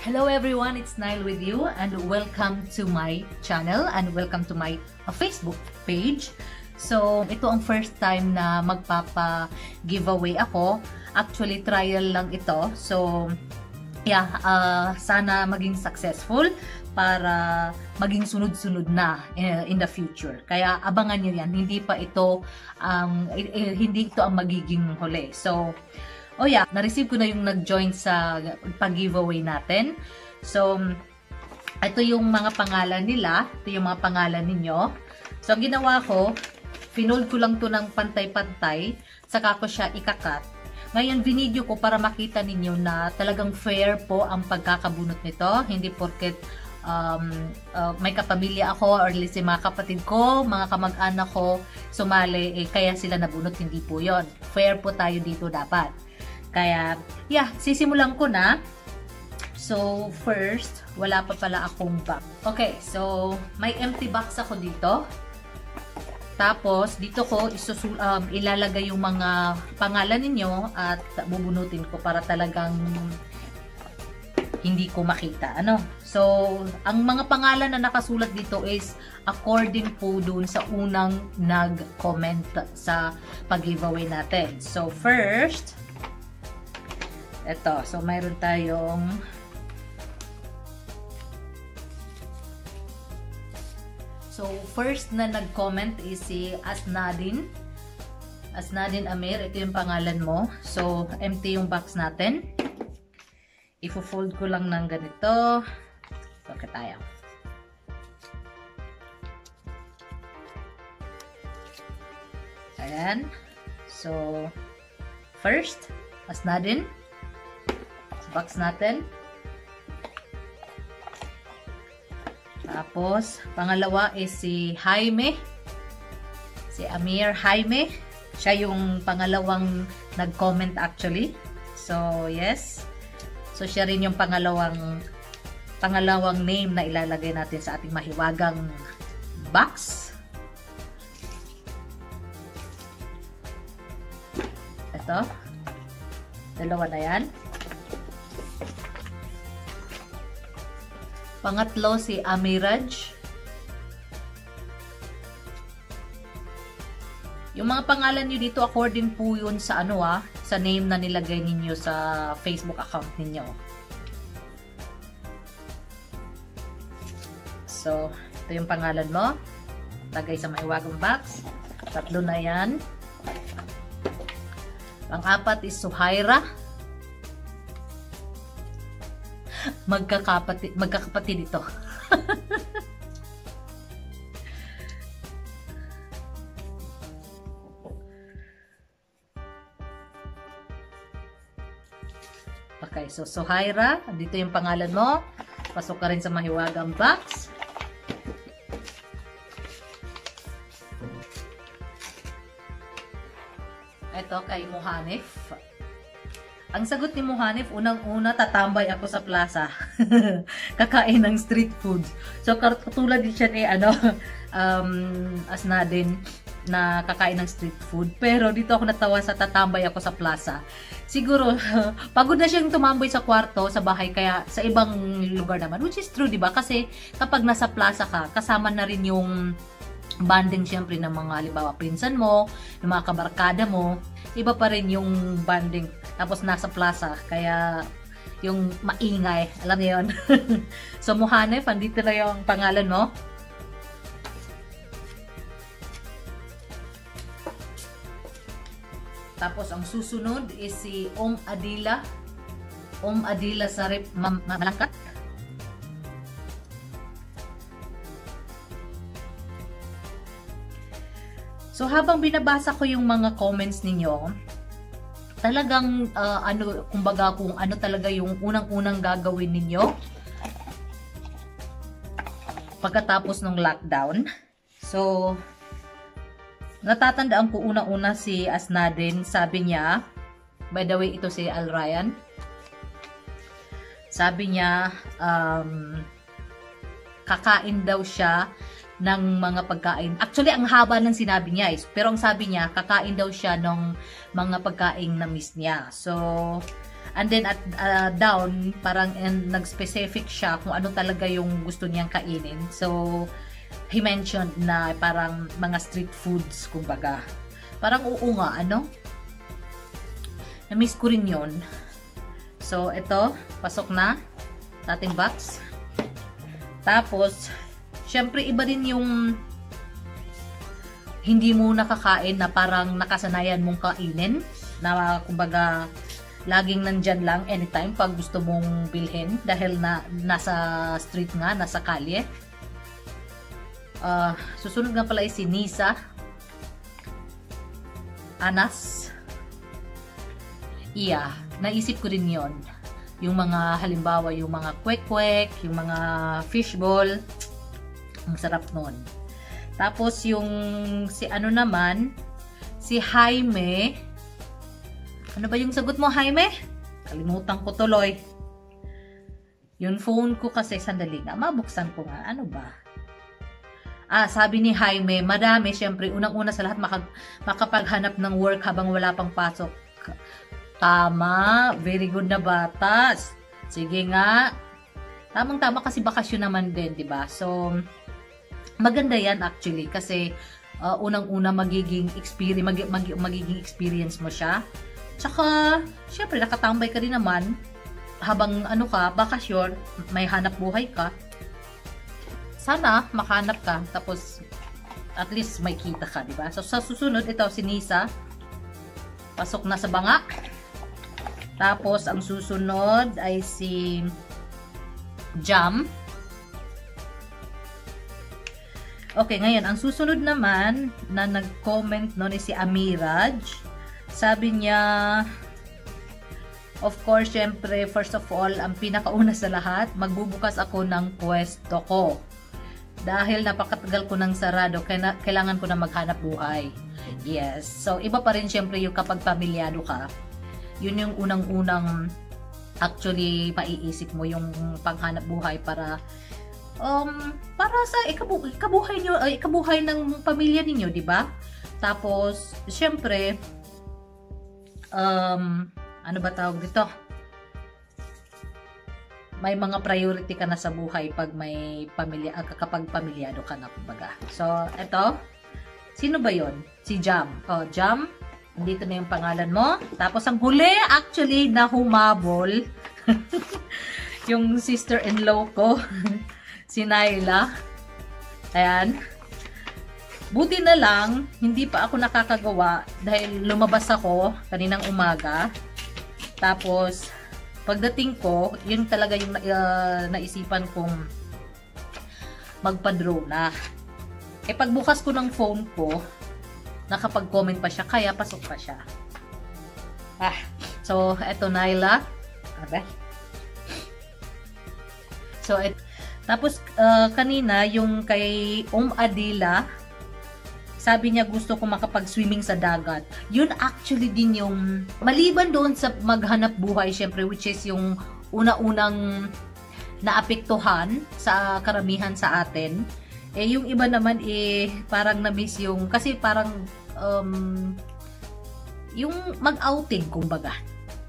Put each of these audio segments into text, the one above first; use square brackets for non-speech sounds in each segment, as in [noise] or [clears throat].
Hello everyone, it's Nile with you and welcome to my channel and welcome to my uh, Facebook page. So, ito ang first time na magpapa-giveaway ako. Actually, trial lang ito. So, yeah, uh, sana maging successful para maging sunod-sunod na uh, in the future. Kaya abangan niyo yan. Hindi pa ito, um, hindi ito ang magiging huli. So, oh yeah, na-receive ko na yung nag-join sa pag-giveaway natin. So, ito yung mga pangalan nila. Ito yung mga pangalan ninyo. So, ang ginawa ko, Finold ko lang to ng pantay-pantay, saka ko siya ikakat. Ngayon, vinidyo ko para makita ninyo na talagang fair po ang pagkakabunot nito. Hindi porket um, uh, may kapamilya ako or least mga kapatid ko, mga kamag-anak ko sumali, eh, kaya sila nabunot. Hindi po yon Fair po tayo dito dapat. Kaya, yeah, sisimulan ko na. So, first, wala pa pala akong box. Okay, so, may empty box ako dito. Tapos, dito ko isusul um, ilalagay yung mga pangalan ninyo at bubunutin ko para talagang hindi ko makita. Ano? So, ang mga pangalan na nakasulat dito is according po dun sa unang nag-comment sa pag-giveaway natin. So, first, ito. So, mayroon tayong So, first na nag-comment is si Asnadin. Asnadin Amir, ito yung pangalan mo. So, empty yung box natin. Ifo-fold ko lang ng ganito. Okay tayo. Ayan. So, first, Asnadin. Box natin. Tapos, pangalawa is si Jaime. Si Amir Jaime. Siya yung pangalawang nag-comment actually. So, yes. So, siya rin yung pangalawang pangalawang name na ilalagay natin sa ating mahiwagang box. Ito. Dalawa na yan. Pangatlo si Amiraj. Yung mga pangalan niyo dito according po yun sa ano ah, sa name na nilagay ninyo sa Facebook account ninyo. So, ito yung pangalan mo. Lagay sa maiwagang box. Tatlo na yan. Pang-apat is Suhaira. Magkakapatid, magkakapatid ito. [laughs] okay, so Sohaira, dito yung pangalan mo. Pasok ka rin sa mahiwagang box. Ito kay Muhanif. Ang sagot ni Muhanif, unang-una, tatambay ako sa plaza. [laughs] Kakain ng street food. So, katulad din siya ni, ano, [laughs] um, as na din, na kakain ng street food. Pero dito ako natawa sa tatambay ako sa plaza. Siguro, [laughs] pagod na siyang tumambay sa kwarto, sa bahay, kaya sa ibang lugar naman. Which is true, di ba? Kasi kapag nasa plaza ka, kasama na rin yung banding syempre ng mga halimbawa pinsan mo, ng mga kabarkada mo, iba pa rin yung banding. Tapos nasa plaza, kaya yung maingay, alam niyo yun. [laughs] so Muhanef, andito na yung pangalan mo. Tapos ang susunod is si Om Adila. Om Adila Sarip Malangkat. So habang binabasa ko yung mga comments ninyo, talagang uh, ano kumbaga kung ano talaga yung unang-unang gagawin ninyo pagkatapos ng lockdown. So natatandaan ko unang-una si Asnadin, sabi niya, by the way ito si Al Ryan. Sabi niya um, kakain daw siya ng mga pagkain. Actually, ang haba ng sinabi niya is, pero ang sabi niya, kakain daw siya ng mga pagkain na miss niya. So, And then at uh, down, parang nag-specific siya kung ano talaga yung gusto niyang kainin. So, he mentioned na parang mga street foods, kumbaga. Parang oo nga, ano? Na-miss ko rin yun. So, ito, pasok na sa ating box. Tapos, syempre, iba din yung hindi mo nakakain na parang nakasanayan mong kainin na kumbaga laging nandyan lang anytime pag gusto mong bilhin dahil na nasa street nga, nasa kalye. Uh, susunod nga pala ay si Nisa Anas. Iya, naisip ko rin yon Yung mga halimbawa, yung mga kwek-kwek, yung mga fishball. Ang sarap nun. Tapos yung si ano naman, si Jaime, ano ba yung sagot mo, Jaime? Kalimutan ko tuloy. Yung phone ko kasi, sandali nga, mabuksan ko nga. Ano ba? Ah, sabi ni Jaime, madami, syempre, unang-una sa lahat, makag, makapaghanap ng work habang wala pang pasok. Tama, very good na batas. Sige nga. Tamang-tama kasi bakasyon naman din, 'di ba? So maganda 'yan actually kasi uh, unang-una magiging experience mag, mag, magiging experience mo siya. Tsaka, syempre, nakatambay ka din naman habang ano ka, bakasyon, may hanap buhay ka. Sana makahanap ka, tapos at least may kita ka, di ba? So, sa susunod, ito si Nisa. Pasok na sa banga. Tapos, ang susunod ay si Jam. Okay, ngayon, ang susunod naman na nag-comment no ni si Amiraj. Sabi niya, of course, syempre, first of all, ang pinakauna sa lahat, magbubukas ako ng pwesto ko. Dahil napakatagal ko ng sarado, kailangan ko na maghanap buhay. Yes. So, iba pa rin syempre yung kapag pamilyado ka. Yun yung unang-unang actually maiisip mo yung panghanap buhay para um para sa ikabu ikabuhay niyo uh, ikabuhay ng pamilya ninyo, di ba? Tapos syempre um, ano ba tawag dito? May mga priority ka na sa buhay pag may pamilya, uh, kapag pamilyado ka na, kumbaga. So, eto, sino ba yon Si Jam. Oh, Jam, dito na yung pangalan mo. Tapos, ang huli, actually, na humabol, [laughs] yung sister-in-law ko, [laughs] si Naila. Ayan. Buti na lang, hindi pa ako nakakagawa dahil lumabas ako kaninang umaga. Tapos, pagdating ko, yun talaga yung uh, naisipan kong magpa-draw na. Eh, pagbukas ko ng phone ko, nakapag-comment pa siya, kaya pasok pa siya. Ah, so, eto Naila. Abe. So, et, tapos, uh, kanina, yung kay Um Adila, sabi niya gusto ko makapag-swimming sa dagat. Yun actually din yung maliban doon sa maghanap buhay syempre which is yung una-unang naapektuhan sa karamihan sa atin. Eh yung iba naman eh parang na-miss yung kasi parang um, yung mag-outing kumbaga.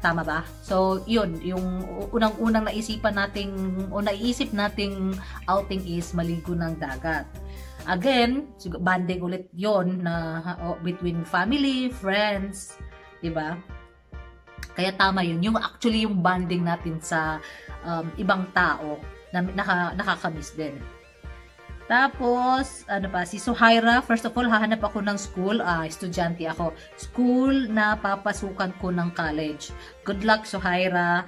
Tama ba? So, yun, yung unang-unang naisipan nating o naiisip nating outing is maligo ng dagat. Again, banding ulit yon na oh, between family, friends, 'di ba? Kaya tama 'yun. Yung actually yung bonding natin sa um, ibang tao na naka, nakakamiss din. Tapos, ano pa, si Suhaira, first of all, hahanap ako ng school. Ah, estudyante ako. School na papasukan ko ng college. Good luck, Suhaira.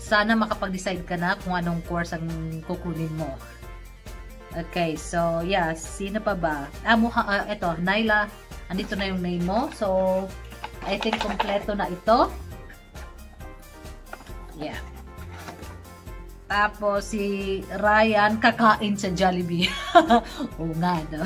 Sana makapag-decide ka na kung anong course ang kukunin mo. Okay, so yeah, sino pa ba? Ah, mukha, uh, ito, Naila, andito na yung name mo. So, I think kompleto na ito. Yeah. Tapos si Ryan kakain sa Jollibee. Oo nga no.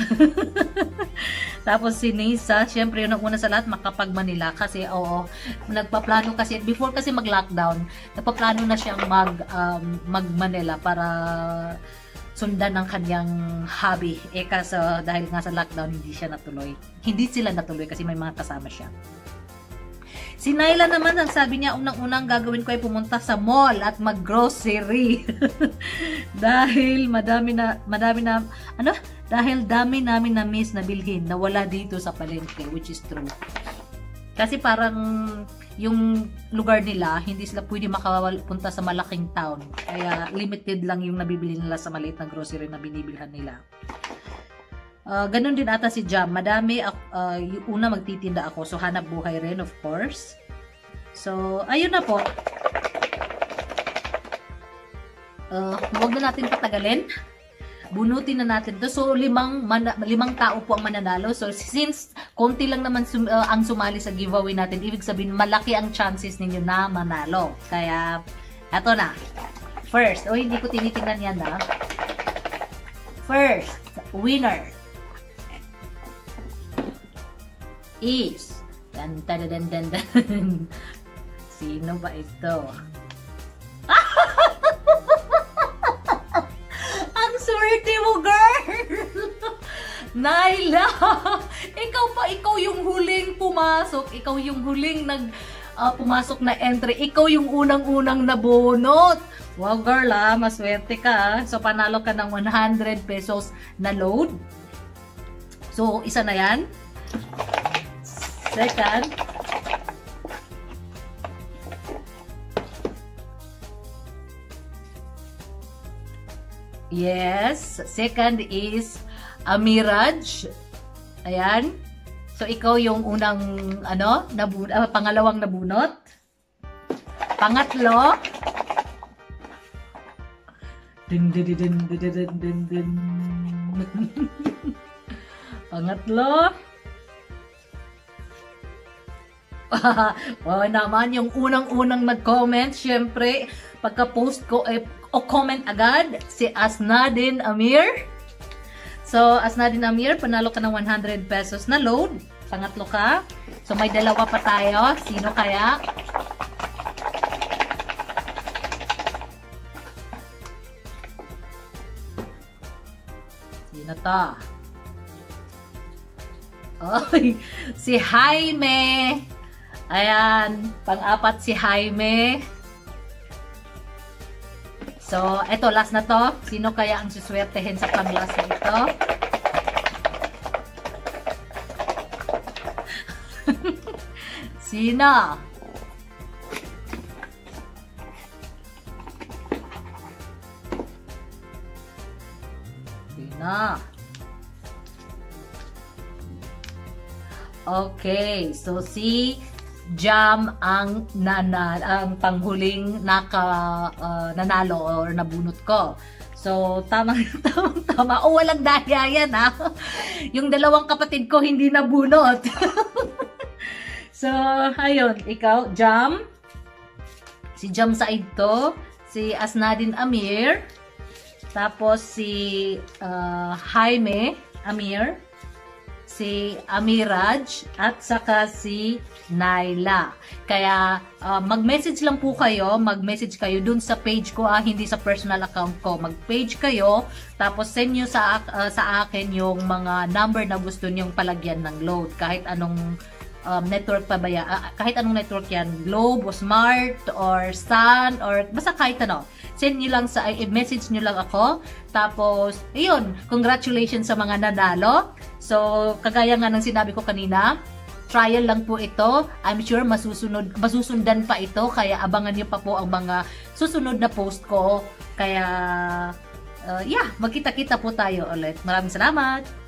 Tapos si Nisa, syempre yun ang una sa lahat makapag Manila kasi oo, nagpaplano kasi before kasi mag-lockdown, nagpaplano na siyang mag um, mag Manila para sundan ng kanyang hobby. Eh kaso dahil nga sa lockdown hindi siya natuloy. Hindi sila natuloy kasi may mga kasama siya. Si Naila naman, ang sabi niya, unang-unang gagawin ko ay pumunta sa mall at mag-grocery. [laughs] dahil madami na, madami na, ano? Dahil dami namin na miss na bilhin na wala dito sa palengke, which is true. Kasi parang yung lugar nila, hindi sila pwede makapunta sa malaking town. Kaya limited lang yung nabibili nila sa maliit na grocery na binibilhan nila. Uh, ganun din ata si Jam. Madami, uh, una magtitinda ako. So, hanap buhay rin, of course. So, ayun na po. Uh, huwag na natin patagalin. Bunutin na natin to. So, limang, man, limang tao po ang mananalo. So, since konti lang naman sum, uh, ang sumali sa giveaway natin, ibig sabihin, malaki ang chances ninyo na manalo. Kaya, eto na. First, oh, hindi ko tinitingnan yan na. First, winner is dan dan dan dan dan Sino ba ito? [laughs] Ang swerte mo, girl! [laughs] Naila! ikaw pa, ikaw yung huling pumasok. Ikaw yung huling nag uh, pumasok na entry. Ikaw yung unang-unang nabunot. Wow, girl, ah, maswerte ka. So, panalo ka ng 100 pesos na load. So, isa na yan. Second, Yes. Second is Amiraj. Ayan. So, ikaw yung unang, ano, nabu uh, pangalawang nabunot. Pangatlo. Din, din, din, din, din, din, din. [laughs] Pangatlo. [laughs] wow naman, yung unang-unang nag-comment, syempre, pagka-post ko, eh, o comment agad, si Asnadin Amir. So, Asnadin Amir, panalo ka ng 100 pesos na load. Pangatlo ka. So, may dalawa pa tayo. Sino kaya? Sino to? Oy, si Jaime. Ayan, pang-apat si Jaime. So, eto, last na to. Sino kaya ang suswertehin sa pang-last na ito? [laughs] Sino? Sino? Okay, so si jam ang nana ang panghuling naka uh, nanalo or nabunot ko. So, tama, [laughs] tama, tama. O, oh, walang daya yan, ha? Yung dalawang kapatid ko hindi nabunot. [laughs] so, ayun. Ikaw, Jam. Si Jam Said to. Si Asnadin Amir. Tapos, si uh, Jaime Amir si Amiraj at saka si Naila. Kaya uh, mag-message lang po kayo, mag-message kayo dun sa page ko, ah, hindi sa personal account ko. Mag-page kayo, tapos send nyo sa, uh, sa akin yung mga number na gusto nyong palagyan ng load. Kahit anong um, network pa ba yan, uh, kahit anong network yan, Globe o Smart or Sun or basta kahit ano send nyo lang sa, i-message nyo lang ako. Tapos, ayun, congratulations sa mga nanalo. So, kagaya nga ng sinabi ko kanina, trial lang po ito. I'm sure masusunod, masusundan pa ito. Kaya abangan nyo pa po ang mga susunod na post ko. Kaya, uh, yeah, magkita-kita po tayo ulit. Maraming salamat!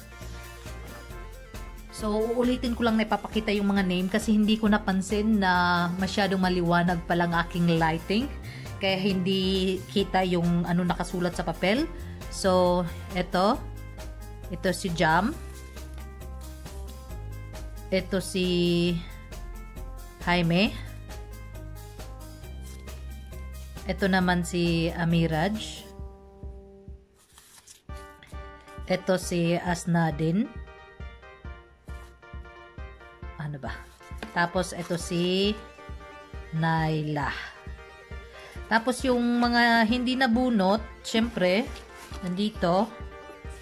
So, uulitin ko lang na ipapakita yung mga name kasi hindi ko napansin na masyadong maliwanag palang aking lighting kaya hindi kita yung ano nakasulat sa papel. So, ito. Ito si Jam. Ito si Jaime. Ito naman si Amiraj. Ito si Asnadin. Ano Tapos ito si Naila. Tapos yung mga hindi nabunot, syempre, nandito,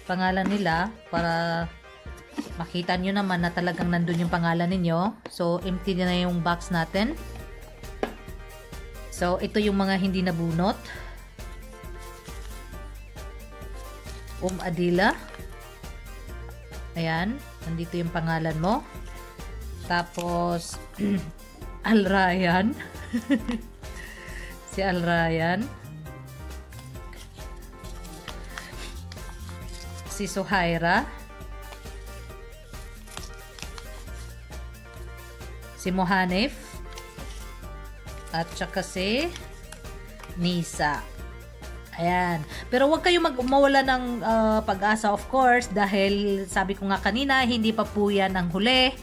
pangalan nila para Makita nyo naman na talagang nandun yung pangalan ninyo. So, empty na yung box natin. So, ito yung mga hindi nabunot. Um Adila. Ayan. Nandito yung pangalan mo. Tapos, [clears throat] Al Ryan. [laughs] si Al Ryan. Si Suhaira. Si Mohanif. At saka si Nisa. Ayan. Pero huwag kayo magmawala ng uh, pag-asa of course dahil sabi ko nga kanina, hindi pa po yan ang huli.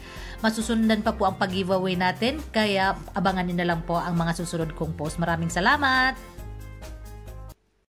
Masusundan pa po ang pag-giveaway natin kaya abangan niyo na lang po ang mga susunod kong post. Maraming salamat!